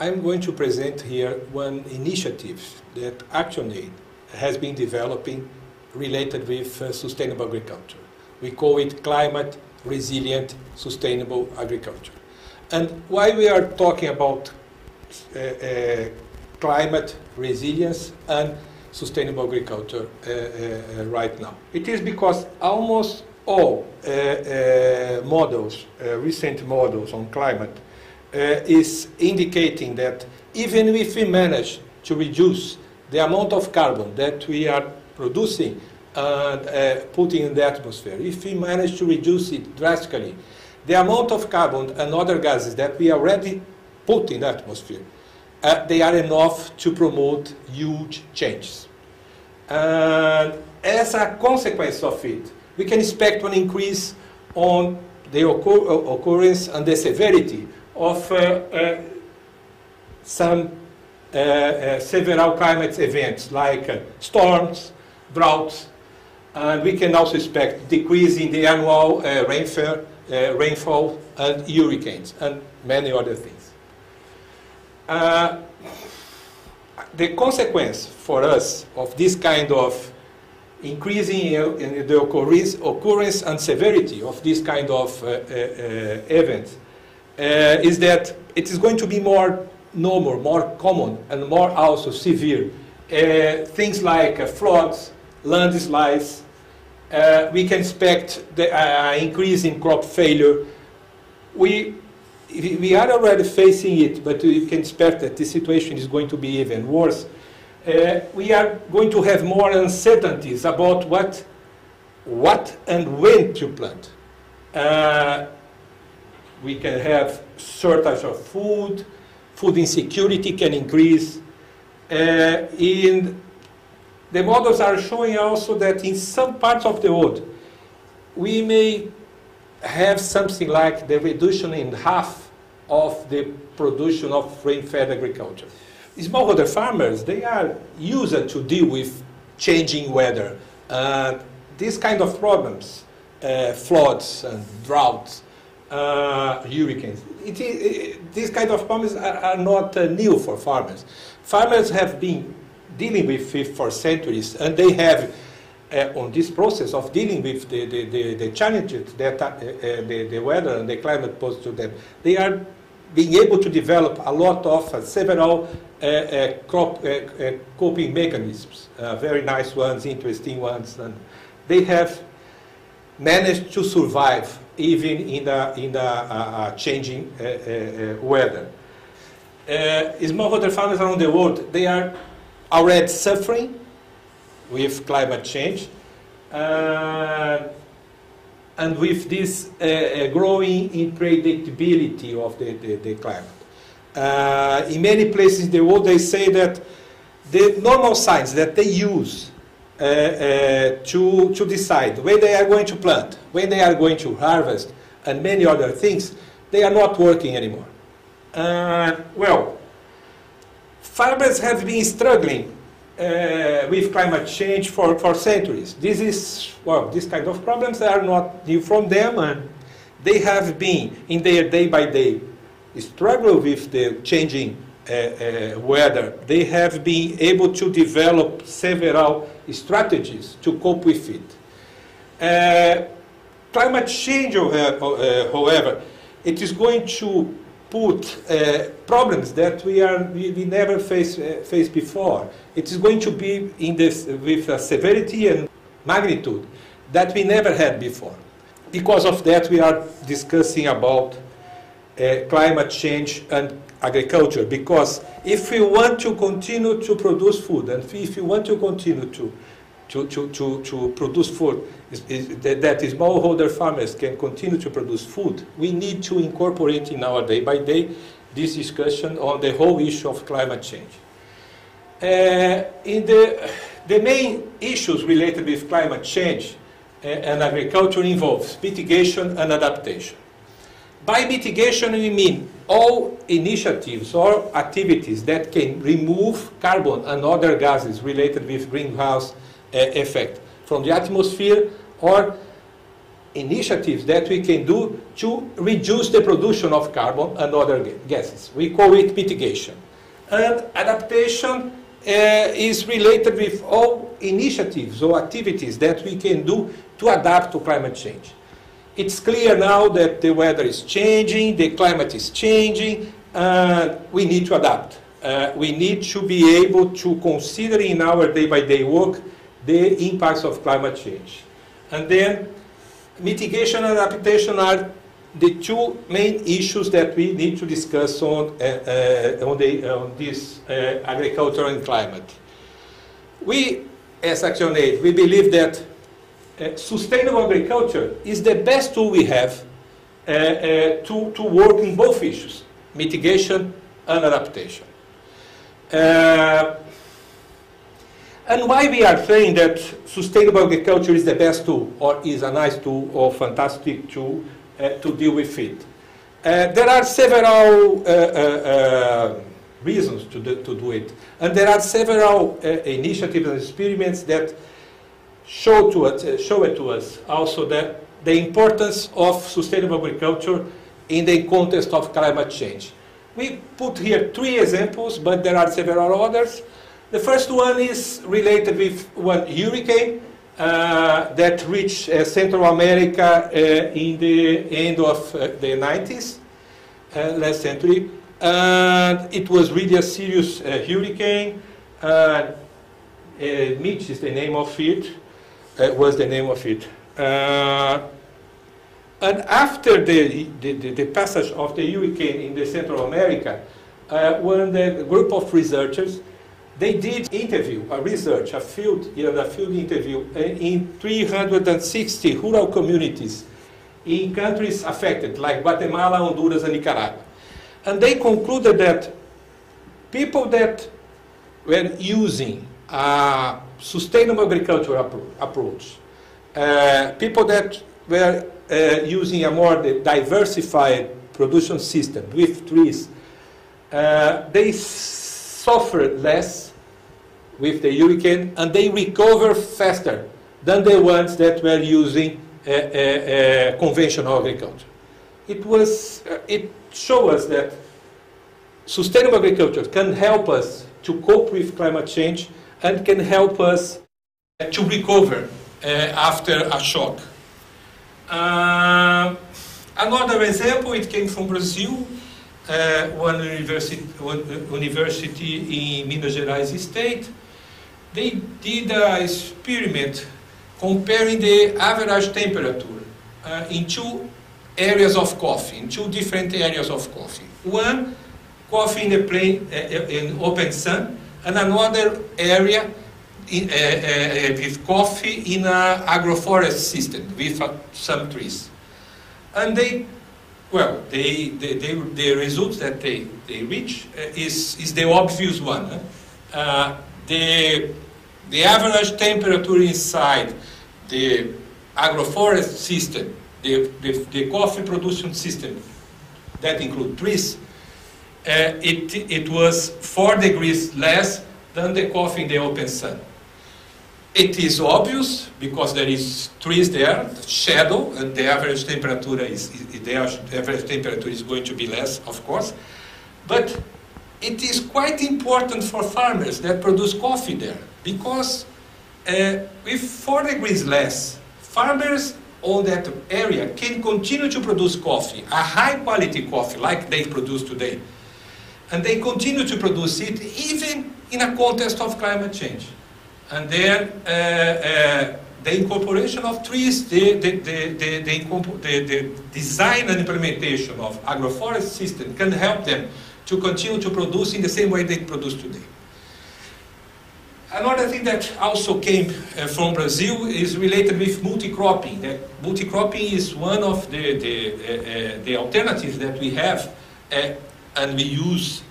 I'm going to present here one initiative that ActionAid has been developing related with uh, sustainable agriculture. We call it climate resilient sustainable agriculture. And why we are talking about uh, uh, climate resilience and sustainable agriculture uh, uh, right now? It is because almost all uh, models, recent models on climate, uh, is indicating that even if we manage to reduce the amount of carbon that we are producing and uh, putting in the atmosphere, if we manage to reduce it drastically, the amount of carbon and other gases that we already put in the atmosphere, uh, they are enough to promote huge changes. And as a consequence of it, we can expect an increase on the occur occurrence and the severity of uh, uh, some uh, several climate events like storms, droughts, and we can also expect decrease in the annual rainfall, rainfall and hurricanes and many other things. the consequence for us of this kind of increasing in the occurrence, and severity of this kind of uh, uh, events uh, is that it is going to be more normal, more common, and more also severe. Uh, things like uh, floods, landslides, uh, we can expect the uh, increase in crop failure. We, we are already facing it, but we can expect that the situation is going to be even worse. Uh, we are going to have more uncertainties about what, what and when to plant we can have shortage of food, food insecurity can increase. Uh, the models are showing also that in some parts of the world, we may have something like the reduction in half of the production of rain-fed agriculture. Smallholder farmers, they are used to deal with changing weather. Uh, these kind of problems, uh, floods and droughts, uh, hurricanes. It, it, these kind of problems are, are not uh, new for farmers. Farmers have been dealing with it for centuries, and they have, uh, on this process of dealing with the, the, the, the challenges that uh, uh, the, the weather and the climate pose to them, they are being able to develop a lot of uh, several crop, coping mechanisms, very nice ones, interesting ones, and they have managed to survive even in the, in the uh, uh changing uh, uh, weather. smallholder farmers around the world, they are already suffering with climate change and with this growing unpredictability of the, the, the climate. In many places in the world, they say that the normal signs that they use uh, uh, to, to decide when they are going to plant, when they are going to harvest, and many other things, they are not working anymore. Uh, well, farmers have been struggling uh, with climate change for, for centuries. This is, well, these kind of problems are not new from them, and they have been in their day by day struggle with the changing uh, uh, weather. They have been able to develop several strategies to cope with it. Uh, climate change, uh, however, it is going to put uh, problems that we, are, we, we never faced, uh, faced before. It is going to be in this, with a severity and magnitude that we never had before. Because of that, we are discussing about uh, climate change and agriculture because if we want to continue to produce food and if we want to continue to, to, to, to, to produce food, is, is, that, smallholder farmers can continue to produce food, we need to incorporate in our day by day this discussion on the whole issue of climate change. Uh, in the, the main issues related with climate change uh, and agriculture involves mitigation and adaptation. By mitigation, we mean all initiatives or activities that can remove carbon and other gases related with greenhouse uh, effect from the atmosphere or initiatives that we can do to reduce the production of carbon and other gases. We call it mitigation. And adaptation uh, is related with all initiatives or activities that we can do to adapt to climate change. It's clear now that the weather is changing, the climate is changing, and we need to adapt. Uh, we need to be able to consider in our day-by-day -day work the impacts of climate change. And then mitigation and adaptation are the two main issues that we need to discuss on, uh, uh, on, the, on this uh, agriculture and climate. We, as ActionAid, we believe that uh, sustainable agriculture is the best tool we have uh, uh, to, to work in both issues, mitigation and adaptation. And why we are saying that sustainable agriculture is the best tool, or is a nice tool, or fantastic tool uh, to deal with it? Uh, there are several uh, uh, uh reasons to do, to do it. And there are several uh, initiatives and experiments that show, to it, show it to us also that the importance of sustainable agriculture in the context of climate change. We put here three examples, but there are several others. The first one is related with one hurricane uh, that reached uh, Central America uh, in the end of uh, the 90s, uh, last century. And it was really a serious uh, hurricane. Mitch is the name of it, Uh, was the name of it. Uh, and after the, the, the, passage of the hurricane in the Central America, uh, when the group of researchers they did interview, a research, a field, you know, a field interview eh, in 360 rural communities in countries affected, like Guatemala, Honduras, and Nicaragua. And they concluded that people that were using a sustainable agriculture approach, uh, people that were uh, using a more diversified production system with trees, uh, they suffered less with the hurricane and they recover faster than the ones that were using uh, uh, uh, conventional agriculture. It, was, it showed us that sustainable agriculture can help us to cope with climate change and can help us to recover uh, after a shock. Uh, another example, it came from Brazil uh, one, university, one university in Minas Gerais state, they did an experiment comparing the average temperature uh, in two areas of coffee, in two different areas of coffee. One, coffee in a plain, uh, uh in open sun, and another area in, uh, uh, with coffee in an agroforest system with some trees. And they well, they, they, they, the results that they, they reach uh, is, is the obvious one. Uh, the, the average temperature inside the agroforest system, the, the, the coffee production system, that include trees, uh, it, it was 4 degrees less than the coffee in the open sun. It is obvious because there is trees there, shadow, and the average temperature is, the average temperature is going to be less, of course. But it is quite important for farmers that produce coffee there because uh, with four degrees less, farmers on that area can continue to produce coffee, a high quality coffee like they produce today. And they continue to produce it even in a context of climate change. And then uh, uh, the incorporation of trees, the, the, the, the, design and implementation of agroforest system can help them to continue to produce in the same way they produce today. Another thing that also came uh, from Brazil is related with multi-cropping. Multi-cropping is one of the, the, uh, uh, alternatives that we have uh, and we use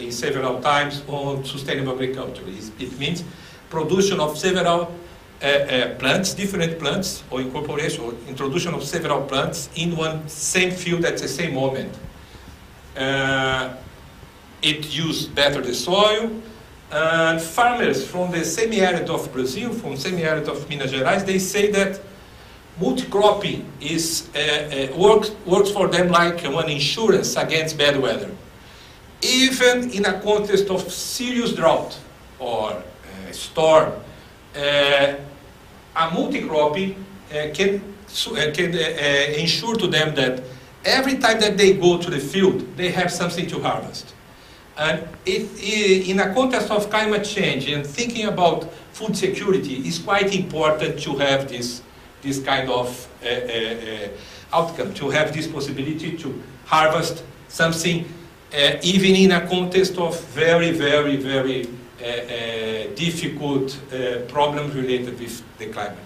in several times on sustainable agriculture. It means production of several uh, uh, plants, different plants, or incorporation, or introduction of several plants in one same field at the same moment. Uh, it used better the soil, and farmers from the semi-arid of Brazil, from semi-arid of Minas Gerais, they say that multi-cropping is, uh, uh, works, works for them like one insurance against bad weather. Even in a context of serious drought or uh, storm, uh, a multi-cropping uh, can, uh, can ensure to them that every time that they go to the field, they have something to harvest. And it, in a context of climate change and thinking about food security, it's quite important to have this, this kind of uh, uh, uh outcome, to have this possibility to harvest something uh, even in a context of very, very, very uh, difficult problems related with the climate.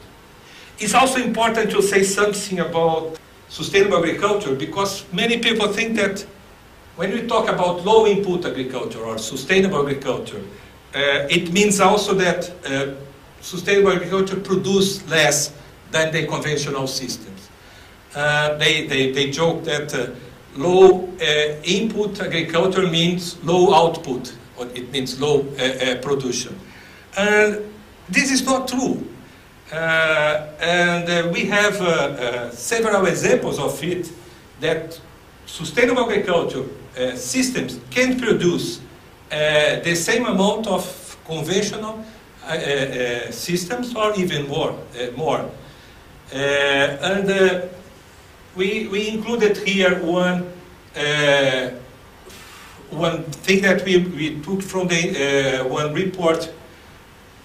It's also important to say something about sustainable agriculture because many people think that when we talk about low input agriculture or sustainable agriculture, it means also that sustainable agriculture produces less than the conventional systems. Uh, they, they, they joke that uh, low uh, input agriculture means low output, or it means low uh, production. And this is not true. and we have several examples of it that sustainable agriculture uh, systems can produce uh, the same amount of conventional uh, systems or even more. more. and we, we included here one one thing that we, we took from the uh, one report, uh,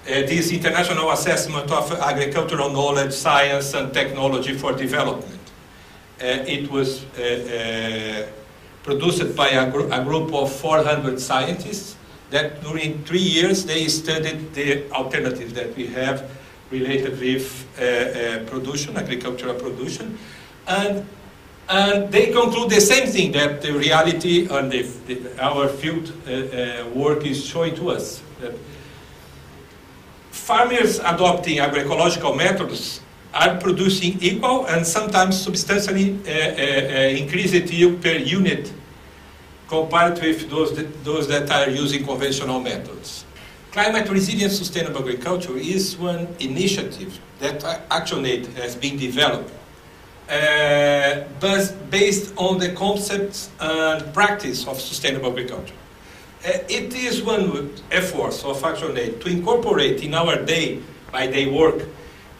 this international assessment of agricultural knowledge, science, and technology for development. Uh, it was produced by a, gr a group of 400 scientists that during three years they studied the alternatives that we have related with uh, uh, production, agricultural production, and and they conclude the same thing that the reality and the, the, our field uh, uh, work is showing to us. That farmers adopting agroecological methods are producing equal and sometimes substantially uh, uh, uh, increased yield per unit compared with those that, those that are using conventional methods. Climate resilient sustainable agriculture is one initiative that ActionAid has been developed, uh, but based on the concepts and practice of sustainable agriculture. Uh, it is one effort of ActionAid to incorporate in our day-by-day -day work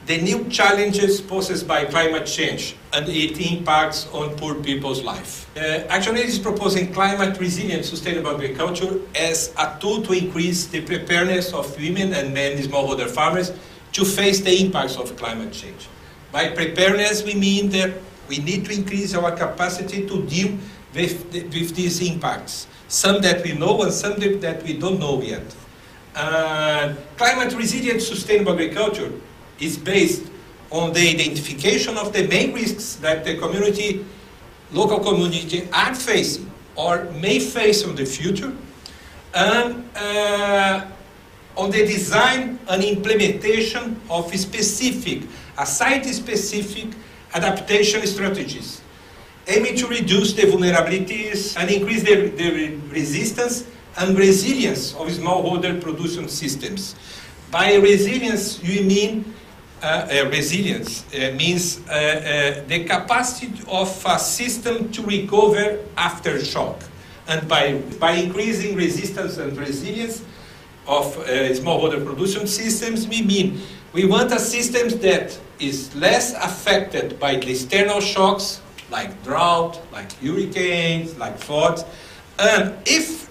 the new challenges posed by climate change and its impacts on poor people's life. Uh, actually, it is proposing climate resilient sustainable agriculture as a tool to increase the preparedness of women and men smallholder farmers to face the impacts of climate change. By preparedness, we mean that we need to increase our capacity to deal with, with these impacts, some that we know and some that we don't know yet. Uh, climate resilient sustainable agriculture is based on the identification of the main risks that the community, local community are facing or may face in the future, and uh, on the design and implementation of specific, a site-specific adaptation strategies, aiming to reduce the vulnerabilities and increase the, the resistance and resilience of smallholder production systems. By resilience, you mean uh, uh, resilience uh, means the capacity of a system to recover after shock. And by, by increasing resistance and resilience of smallholder production systems, we mean we want a system that is less affected by the external shocks like drought, like hurricanes, like floods. And if,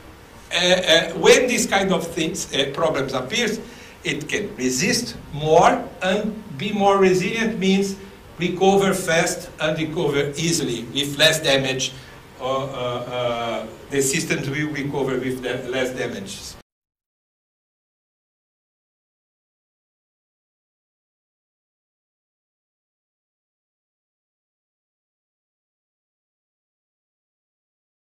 uh, uh, when these kind of things, uh, problems appears, it can resist more and be more resilient means recover fast and recover easily with less damage. Uh, uh, the systems will recover with less damage.